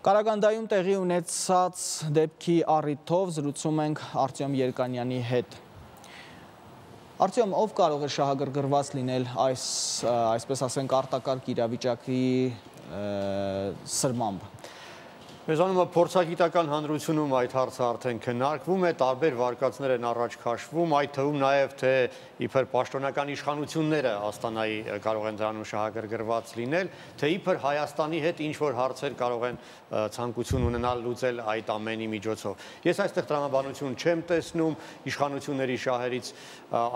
Կարագանդայում տեղի ունեցած դեպքի առիթով զրուցում ենք Արտյոմ Երկանյանի հետ։ Արտյոմ, ով կարող է շահագրգռված լինել այս, այսպես ասենք, արտակարգ իրավիճակի սրմամբ։ Մեզանումը փորձագիտական հանրությունում այդ հարցը արդեն քննարկվում է, տարբեր վարկածներ են առաջ քաշվում, այդ թվում նաև թե իբր պաշտոնական իշխանությունները Աստանայի կարող են դրանում շահագրգռված լինել, թե իբր Հայաստանի հետ ինչ որ հարցեր կարող են ցանկություն ունենալ լուծել այդ ամենի միջոցով։ Ես այստեղ տրամաբանություն չեմ տեսնում, իշխանությունների շահերից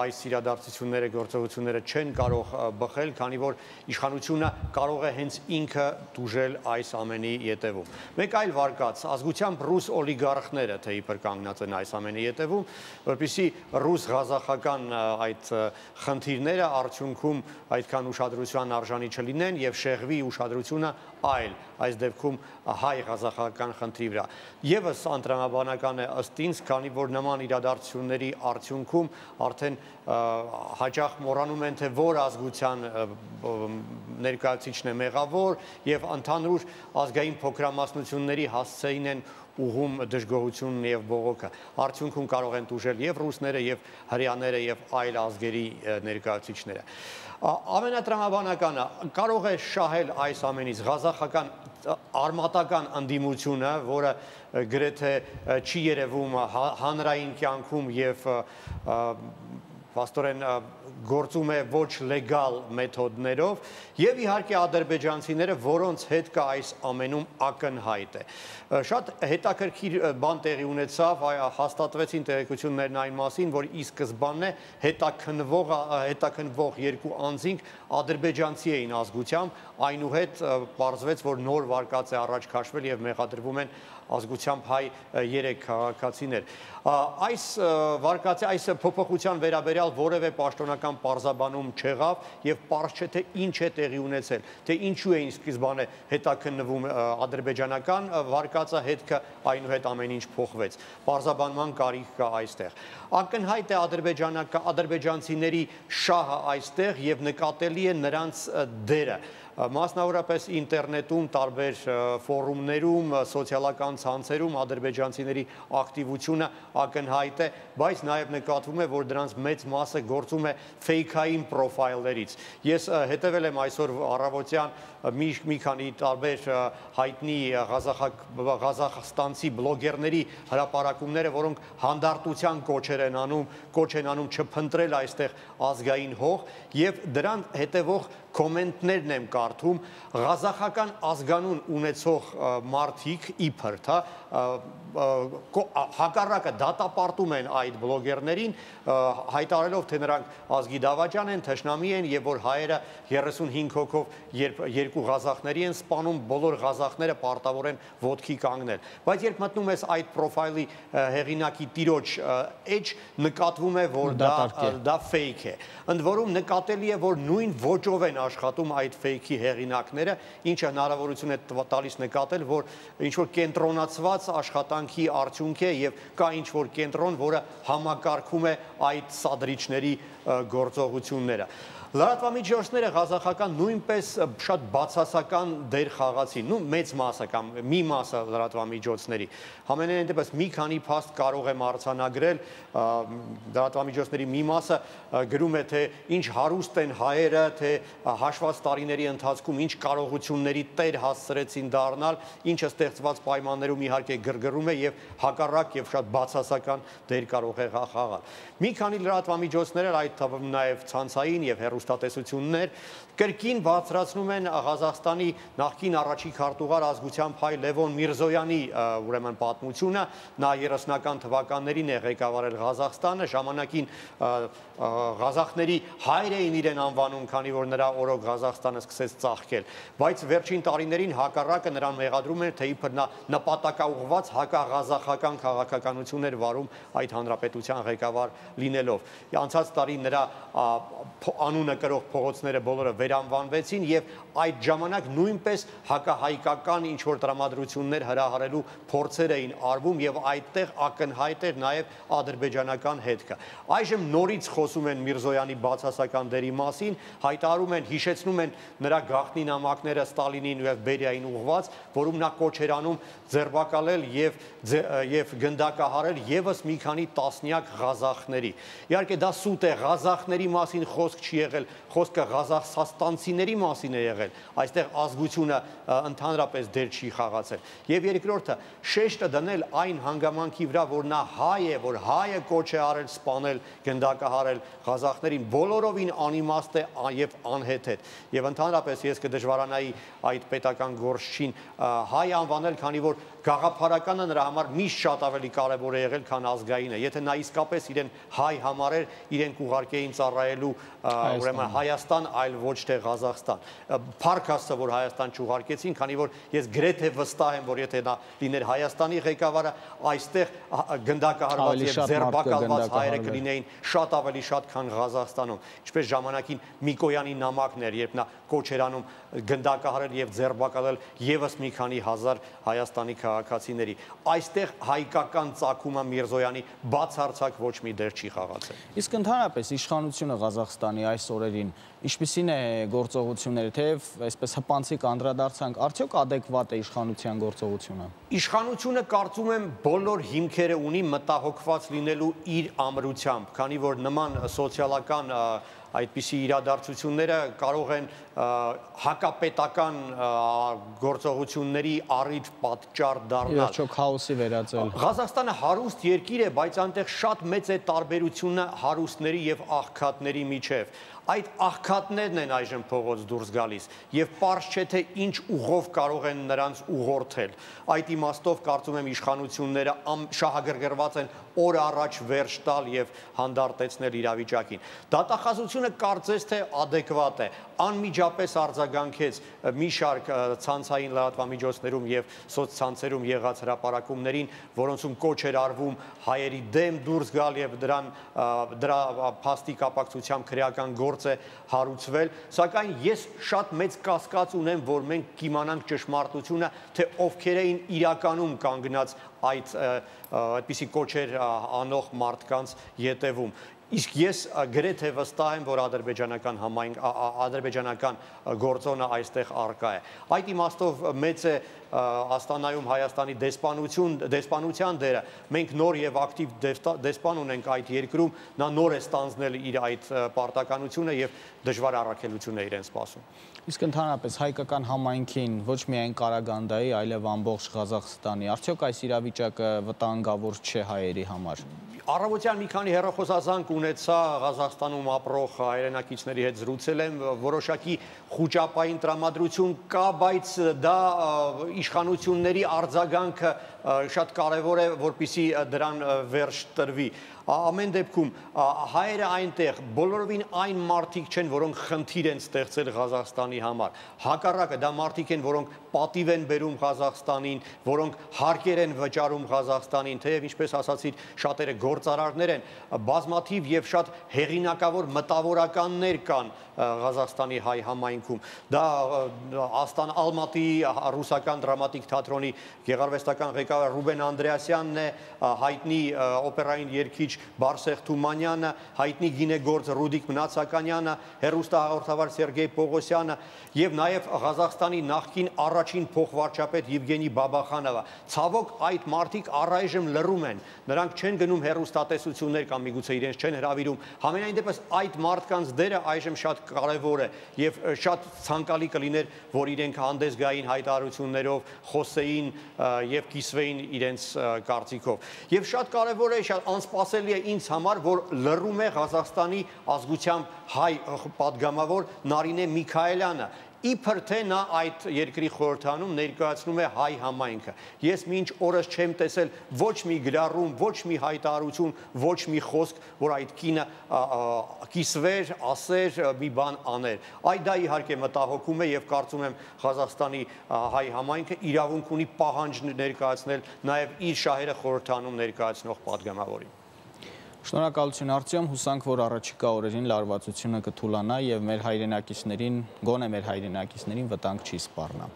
այս իրադարձությունները, գործողությունները չեն կարող բխել, քանի որ իշխանությունը կարող է հենց ինքը դուժել այս ամենի յետևում։ Մեկ այլ վարկած, ազգությամբ ռուս օլիգարխները թե իբր կանգնած են այս ամենի յետևում, որպիսի ռուս-ղազախական այդ խնդիրները արդյունքում այդքան ուշադրության արժանի չլինեն եւ շեղվի ուշադրությունը այլ այս դեպքում հայ-ղազախական խնդրի վրա։ Եվս անտրամաբանական է ըստ ինձ, քանի որ նման իրադարձությունների արդյունքում արդեն հաճախ մոռանում են թե որ ազգության ներկայացիչն է մեղավոր եւ ընդհանուր ազգային պետությունների հասցեին են ուղում դժգոհությունն եւ բողոքը։ Արդյունքում կարող են դուժել եւ ռուսները, եւ հрьяաները, եւ այլ ազգերի ներկայացիչները։ Ամենատրամաբանականը կարող է շահել այս ամենից ղազախական արմատական ընդդիմությունը, որը գրեթե չի երևում հանրային կյանքում եւ փաստորեն գործում է ոչ լեգալ մեթոդներով եւ իհարկե ադրբեջանցիները, որոնց հետ կա այս ամենում ակնհայտ է։ Շատ հետաքրքիր բան տեղի ունեցավ, հաստատվեցին տեղեկություններն այն մասին, որ ի սկզբանն է հետաքնվող հետաքնվող երկու անձինք ադրբեջանցի էին ազգությամբ, այնուհետ պարզվեց, որ նոր վարկած է առաջ քաշվել եւ մեղադրվում են ազգությամբ հայ 3 քաղաքացիներ։ Այս վարկածի այս փոփոխության վերաբերյալ որևէ պաշտոնական պարզաբանում չեղավ եւ պարզ չէ թե ինչ է տեղի ունեցել, թե ինչու էին սկզբանե հետաքննվում ադրբեջանական վարկածը, հետքը այնուհետ ամեն ինչ փոխվեց։ Պարզաբանման կարիք կա այստեղ։ Ակնհայտ է ադրբեջանական ադրբեջանցիների շահը այստեղ եւ նկատելի է նրանց դերը մասնավորապես ինտերնետում, տարբեր ֆորումներում, սոցիալական ցանցերում ադրբեջանցիների ակտիվությունը ակնհայտ է, բայց նաև նկատվում է, որ դրանց մեծ մասը գործում է ֆեյքային պրոֆայլներից։ Ես հետևել եմ այսօր առավոտյան մի մի քանի տարբեր հայտնի Ղազախստանցի բլոգերների հրապարակումները, որոնք հանդարտության կոչեր են անում, կոչ են անում չփնտրել այստեղ ազգային հող եւ դրան հետևող կոմենտներն եմ կարդում. Ղազախական ազգանուն ունեցող մարդիկ իբր, հա, հակառակը դատապարտում են այդ բլոգերներին, հայտարելով, թե նրանք ազգի դավաճան են, թշնամի են եւ որ հայերը 35 հոգով երբ երկու ղազախների են սպանում, բոլոր ղազախները պարտավոր են ոդքի կանգնել։ Բայց երբ մտնում ես այդ պրոֆայլի հեղինակի տիրոջ edge, նկատվում է, որ դա դա fake է։ Ընդ որում նկատելի է, որ նույն ոճով են աշխատում այդ fake-ի հեղինակները, ինչը հնարավորություն է տալիս նկատել, որ ինչ որ կենտրոնացված աշխատանքի արդյունք է եւ կա ինչ որ կենտրոն, որը համակարգում է այդ սադրիչների գործողությունները։ Լրատվամիջոցները ղազախական նույնպես շատ բացասական դեր խաղացին, նու մեծ մասը կամ մի մասը լրատվամիջոցների։ Համենայն դեպս մի քանի փաստ կարող եմ արցանագրել, լրատվամիջոցների մի մասը գրում է թե ինչ հարուստ են հայերը, թե հաշված տարիների ընթացքում ինչ կարողությունների տեր հասցրեցին դառնալ, ինչը ստեղծված պայմաններում իհարկե գրգռում է եւ հակառակ եւ շատ բացասական դեր կարող է խաղալ։ Մի քանի լրատվամիջոցներ այդ թվում նաեւ ցանցային եւ հեռու հեռուստատեսություններ կրկին բացրացնում են Ղազախստանի նախկին առաջի քարտուղար ազգությամբ հայ Լևոն Միրզոյանի ուրեմն պատմությունը, նա 30-ական թվականներին է ղեկավարել Ղազախստանը, ժամանակին Ղազախների հայր էին իրեն անվանում, քանի որ նրա օրոք Ղազախստանը սկսեց ծաղկել, բայց վերջին տարիներին հակառակը նրան մեղադրում էր, թե իբր նա նպատակաուղված հակաղազախական քաղաքականություն էր վարում այդ հանրապետության ղեկավար լինելով։ Անցած տարի նրա անունը կրող փողոցները բոլորը վերանվանվեցին եւ այդ ժամանակ նույնպես հակահայկական ինչ որ տրամադրություններ հրահարելու փորձեր էին արվում եւ այդտեղ ակնհայտ էր նաեւ ադրբեջանական հետքը։ Այժմ նորից խոսում են Միրզոյանի բացասական դերի մասին, հայտարարում են, հիշեցնում են նրա գաղտնի նամակները Ստալինին եւ Բերիային ուղված, որում նա կոչ էր անում ձերբակալել եւ եւ գնդակահարել եւս մի քանի տասնյակ ղազախների։ Իհարկե դա սուտ է, ղազախների մասին խոսք չի եղել, խոսքը ղազախստանցիների մասին է եղել։ Այստեղ ազգությունը ընդհանրապես դեր չի խաղացել։ Եվ երկրորդը շեշտը դնել այն հանգամանքի վրա, որ նա հայ է, որ հայը կոչ է արել սպանել, գնդակահարել ղազախներին, բոլորովին անիմաստ է եւ անհեթեթ։ Եվ ընդհանրապես ես կդժվարանայի այդ պետական գործչին հայ անվանել, քանի որ գաղափարականը նրա համար միշտ շատ ավելի կարևոր է եղել, քան ազգայինը։ Եթե նա իսկապես իրեն հայ համարեր, իրեն կուղարկեին ծառայելու ուրեմն Հայաստան, այլ ոչ թե Ղազախստան։ Փառք Աստծո, որ Հայաստան չուղարկեցին, քանի որ ես գրեթե վստահ եմ, որ եթե նա լիներ Հայաստանի ղեկավարը, այստեղ գնդակահարված եւ ձերբակալված հայերը կլինեին շատ ավելի շատ, քան Ղազախստանում։ Ինչպես ժամանակին Միկոյանի նամակն էր, երբ նա կոչ էր անում գնդակահարել եւ ձերբակալել եւս մի քանի հազար Հայաստանի քաղաքացիների։ Այստեղ հայկական ցակումը Միրզոյանի բացարձակ ոչ մի դեր չի խաղացել։ Իսկ ընդհանրապես իշխանությունը Ղազախստանի այս օրերին ինչպիսին է գործողությունները, թեև այսպես հպանցիկ անդրադարձանք, արդյոք adekvat է իշխանության գործողությունը։ Իշխանությունը կարծում եմ բոլոր հիմքերը ունի մտահոգված լինելու իր ամրությամբ, քանի որ նման սոցիալական այդպիսի իրադարձությունները կարող են հակապետական գործողությունների առիթ պատճառ դառնալ։ Իհարկե քաոսի վերածել։ Ղազախստանը հարուստ երկիր է, բայց այնտեղ շատ մեծ է տարբերությունը հարուստների եւ աղքատների միջև այդ աղքատներն են այժմ փողոց դուրս գալիս եւ པարզ չէ թե ինչ ուղով կարող են նրանց ուղղորդել այդ իմաստով կարծում եմ իշխանությունները շահագրգռված են օր առաջ վերջ տալ եւ հանդարտեցնել իրավիճակին դատախազությունը կարծես թե adekvat է անմիջապես արձագանքեց մի շարք ցանցային լրատվամիջոցներում եւ սոցցանցերում եղած հրապարակումներին, որոնցում կոչ էր արվում հայերի դեմ դուրս գալ եւ դրան դրա փաստի կապակցությամբ քրեական գործ է հարուցվել, սակայն ես շատ մեծ կասկած ունեմ, որ մենք կիմանանք ճշմարտությունը, թե ովքեր էին իրականում կանգնած այդ այդպիսի կոչեր անող մարդկանց յետևում Իսկ ես գրեթե վստահ եմ, որ ադրբեջանական համայն ադրբեջանական գործոնը այստեղ արկա է։ Այդ իմաստով մեծ է Աստանայում Հայաստանի դեսպանություն դեսպանության դերը մենք նոր եւ ակտիվ դեսպան ունենք այդ երկրում նա նոր է ստանձնել իր այդ պարտականությունը եւ դժվար առաքելություն է իրեն սպասում Իսկ ընդհանրապես հայկական համայնքին ոչ միայն Կարագանդայի, այլև ամբողջ Ղազախստանի արդյոք այս իրավիճակը վտանգավոր չէ հայերի համար Առավոտյան մի քանի հերոխոսազանք ունեցա Ղազախստանում ապրող հայրենակիցների հետ զրուցել եմ, որոշակի խոճապային տրամադրություն կա, բայց դա իշխանությունների արձագանքը շատ կարևոր է, որpիսի դրան վերջ տրվի ամեն դեպքում հայերը այնտեղ բոլորովին այն մարդիկ չեն, որոնք խնդիր են ստեղծել Ղազախստանի համար։ Հակառակը դա մարդիկ են, որոնք պատիվ են բերում Ղազախստանին, որոնք հարկեր են վճարում Ղազախստանին, թեև ինչպես ասացիր, շատերը գործարարներ են, բազմաթիվ եւ շատ հեղինակավոր մտավորականներ կան Ղազախստանի հայ համայնքում։ Դա Աստան Ալմատի ռուսական դրամատիկ թատրոնի գեղարվեստական ղեկավար Ռուբեն Անդրեասյանն է, հայտնի օպերային երգիչ Բարսեղ Թումանյանը, հայտնի գինեգործ Ռուդիկ Մնացականյանը, հերոստահաղորդավար Սերգեյ Պողոսյանը եւ նաեւ Ղազախստանի նախկին առաջին փոխվարչապետ Եվգենի Բաբախանովը։ Ցավոք այդ մարդիկ առայժմ լռում են։ Նրանք չեն գնում հերոստատեսություններ կամ միգուցե իրենց չեն հravirում։ Համենայն դեպս այդ մարդկանց դերը այժմ շատ կարևոր է եւ շատ ցանկալի կլիներ, որ իրենք հանդես գային հայտարարություններով, խոսեին եւ կիսվեին իրենց կարծիքով։ Եվ շատ կարևոր է, շատ անսպասելի է ինձ համար, որ լրում է Ղազախստանի ազգությամբ հայ պատգամավոր Նարինե Միքայելյանը իբր թե նա այդ երկրի խորհրդանում ներկայացնում է հայ համայնքը։ Ես մինչ օրս չեմ տեսել ոչ մի գրառում, ոչ մի հայտարարություն, ոչ մի խոսք, որ այդ կինը կիսվեր, ասեր, մի բան աներ։ Այդ դա իհարկե մտահոգում է եւ կարծում եմ Ղազախստանի հայ համայնքը իրավունք ունի պահանջ ներկայացնել նաեւ իր շահերը խորհրդանում ներկայացնող падգամավորին։ Շնորհակալություն Արտյոմ, հուսանք, որ առաջիկա օրերին լարվածությունը կթուլանա եւ մեր հայրենակիցներին, գոնե մեր հայրենակիցներին վտանգ չի սպառնա։